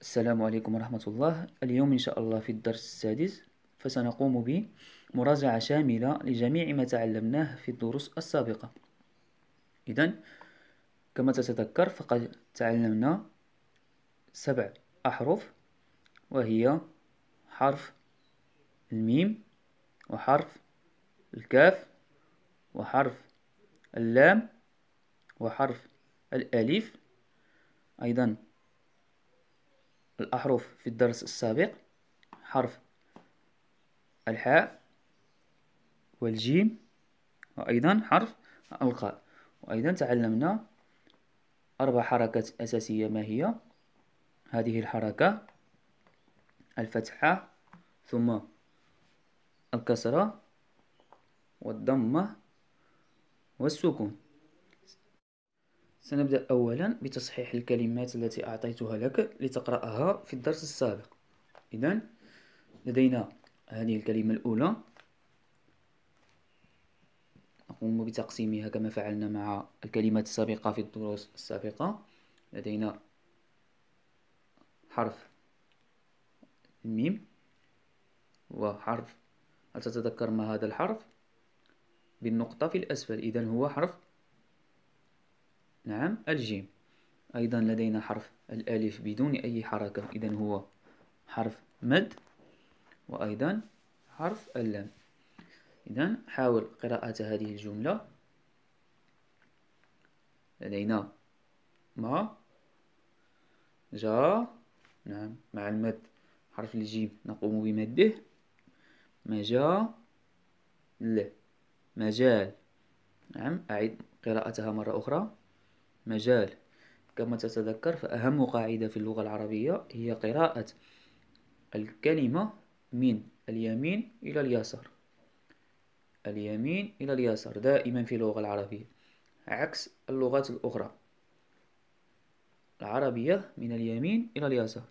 السلام عليكم ورحمة الله. اليوم إن شاء الله في الدرس السادس فسنقوم بمراجعة شاملة لجميع ما تعلمناه في الدروس السابقة. إذا كما تتذكر فقد تعلمنا سبع أحرف وهي حرف الميم وحرف الكاف وحرف اللام وحرف الألف. أيضا الأحرف في الدرس السابق حرف الحاء والجيم وأيضا حرف القاء. وأيضا تعلمنا أربع حركات أساسية ما هي. هذه الحركة الفتحة ثم الكسرة والضمة والسكون. سنبدأ أولا بتصحيح الكلمات التي أعطيتها لك لتقرأها في الدرس السابق. إذا لدينا هذه الكلمة الأولى. نقوم بتقسيمها كما فعلنا مع الكلمات السابقة في الدروس السابقة. لدينا حرف الميم وحرف هل تتذكر ما هذا الحرف؟ بالنقطة في الأسفل. إذا هو حرف نعم الجيم. أيضا لدينا حرف الألف بدون أي حركة. إذا هو حرف مد وأيضا حرف اللام. إذا حاول قراءة هذه الجملة. لدينا ما؟ جاء نعم مع المد. حرف الجيم نقوم بمده. مجال مجال نعم أعيد قراءتها مرة أخرى. مجال. كما تتذكر فأهم قاعدة في اللغة العربية هي قراءة الكلمة من اليمين إلى اليسار. اليمين إلى اليسار دائما في اللغة العربية عكس اللغات الأخرى. العربية من اليمين إلى اليسار.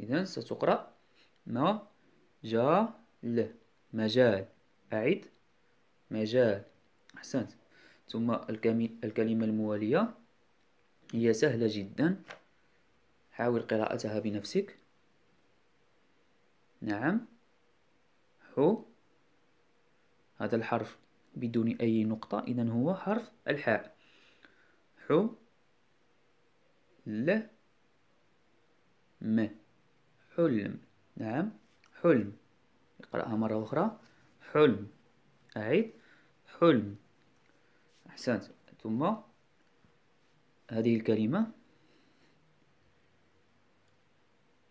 إذا ستقرأ ما جا ل مجال. أعد. مجال. أحسنت. ثم الكلمة الموالية. هي سهلة جدا. حاول قراءتها بنفسك. نعم. حو هذا الحرف بدون أي نقطة. إذا هو حرف الحاء. حو. ل. م. حلم. نعم. حلم. اقرأها مرة أخرى. حلم. أعيد حلم. أحسنت. ثم هذه الكلمة.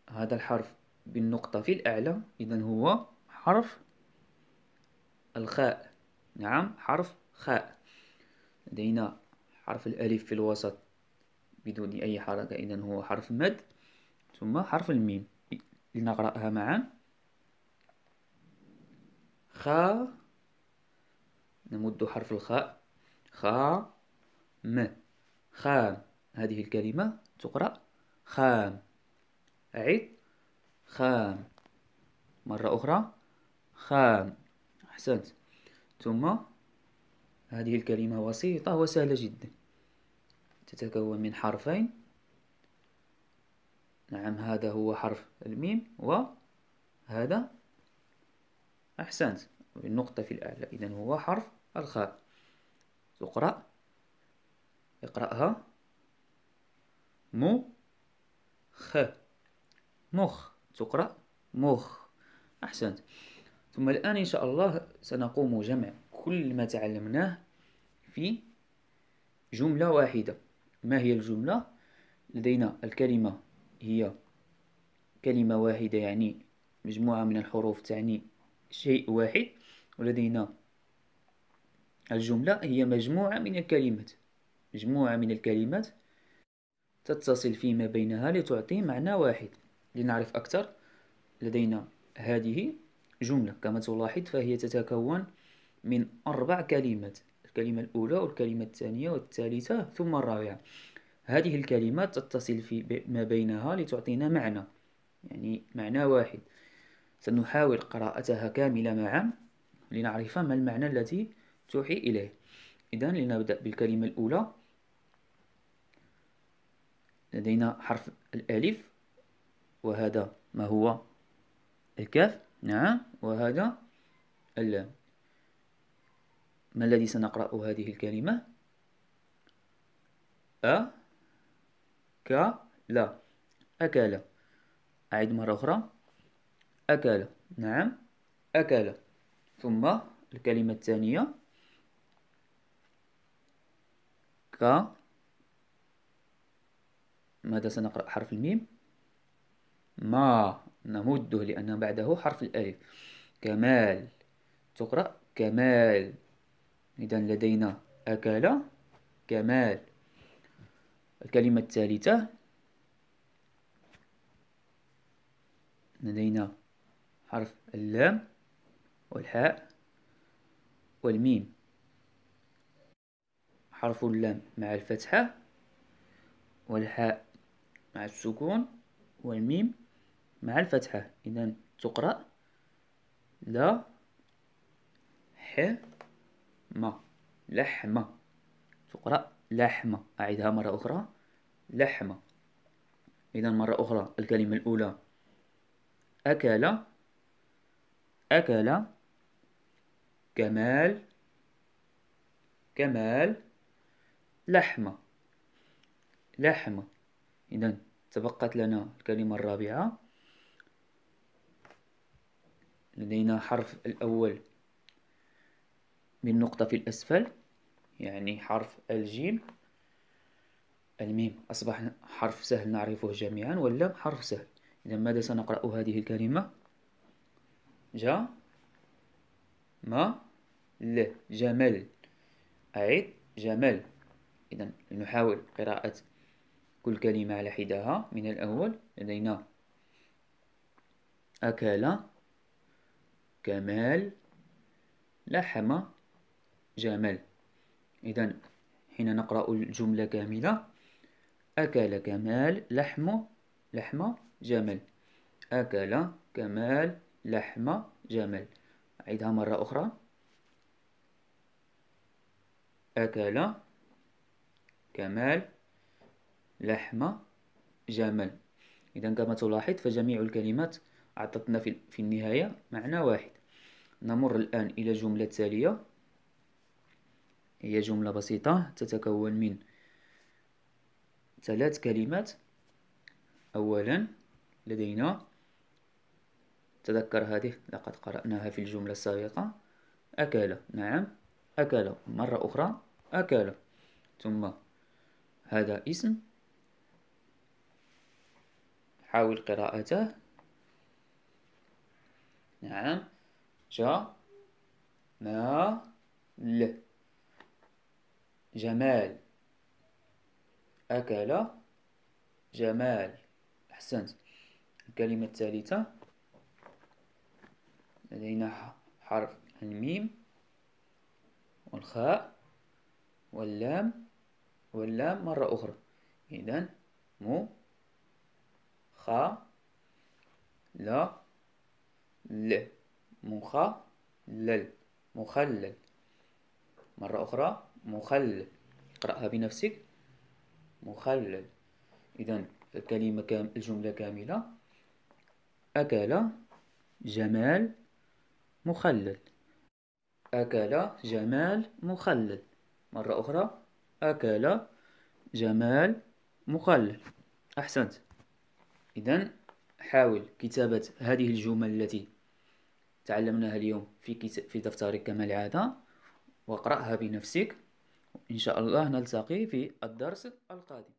هذا الحرف بالنقطة في الأعلى إذا هو حرف الخاء. نعم حرف خاء. لدينا حرف الألف في الوسط بدون أي حركة إذا هو حرف مد ثم حرف الميم. لنقرأها معا. خا نمد حرف الخاء. خا م. خام. هذه الكلمة تقرأ خام. أعد. خام. مرة أخرى. خام. أحسنت. ثم هذه الكلمة بسيطة وسهلة جدا. تتكون من حرفين. نعم هذا هو حرف الميم وهذا أحسنت. بالنقطة في الأعلى إذن هو حرف الخاء. تقرأ اقرأها. مو خ. مخ. تقرأ مخ. أحسنت. ثم الآن إن شاء الله سنقوم جمع كل ما تعلمناه في جملة واحدة. ما هي الجملة؟ لدينا الكلمة هي كلمة واحدة يعني مجموعة من الحروف تعني شيء واحد. ولدينا الجملة هي مجموعة من الكلمات. مجموعة من الكلمات تتصل فيما بينها لتعطي معنى واحد. لنعرف أكثر لدينا هذه جملة. كما تلاحظ فهي تتكون من أربع كلمات الكلمة الأولى والكلمة الثانية والثالثة ثم الرابعة. هذه الكلمات تتصل في ما بينها لتعطينا معنى يعني معنى واحد. سنحاول قراءتها كاملة معا لنعرف ما المعنى الذي توحي إليه. إذن لنبدأ بالكلمة الأولى. لدينا حرف الألف وهذا ما هو؟ الكاف نعم وهذا اللام. ما الذي سنقرأ هذه الكلمة؟ أ ك لا. أكل. أعيد مرة أخرى. أكل. نعم. أكل. ثم الكلمة الثانية. ك. ماذا سنقرأ؟ حرف الميم؟ ما نمده لأن بعده حرف الألف. كمال. تقرأ؟ كمال. إذا لدينا أكل. كمال. الكلمة الثالثة. لدينا حرف اللام والحاء والميم. حرف اللام مع الفتحة والحاء مع السكون والميم مع الفتحة. إذا تقرأ لا ح ما لحمة. تقرأ لحمة. أعيدها مرة أخرى. لحمة. إذا مرة أخرى الكلمة الأولى. أكل. أكل. كمال. كمال. لحمة. لحمة. إذا تبقت لنا الكلمة الرابعة. لدينا حرف الأول من نقطة في الأسفل يعني حرف الجيم. الميم أصبح حرف سهل نعرفه جميعا واللام حرف سهل؟ إذا ماذا سنقرأ هذه الكلمة؟ جا ما ل جمل. أعيد جمل. إذا نحاول قراءة كل كلمة على حدها من الأول لدينا أكل كمال لحم جمل. إذا حين نقرأ الجملة كاملة أكل كمال لحم لحم جمل. أكل كمال لحم جمل. أعيدها مرة أخرى. أكل كمال لحم جمل. إذا كما تلاحظ فجميع الكلمات أعطتنا في النهاية معنى واحد. نمر الآن إلى الجملة التالية هي جملة بسيطة تتكون من ثلاث كلمات. أولا لدينا تذكر هذه لقد قرأناها في الجملة السابقة. أكل نعم. أكل مرة أخرى. أكل. ثم هذا اسم. حاول قراءته. نعم. جا ما ل. جمال. أكل. جمال. أحسنت. الكلمة الثالثة. لدينا حرف الميم والخاء واللام واللام مرة أخرى. إذن مو خا لا ل مخلل مخلل. مرة أخرى مخلل. اقرأها بنفسك. مخلل. إذا الكلمة كام الجملة كاملة. أكل جمال مخلل. أكل جمال مخلل. مرة أخرى أكل جمال مخلل. أحسنت. إذا حاول كتابة هذه الجمل التي تعلمناها اليوم في في دفترك كما العادة واقرأها بنفسك. إن شاء الله نلتقي في الدرس القادم.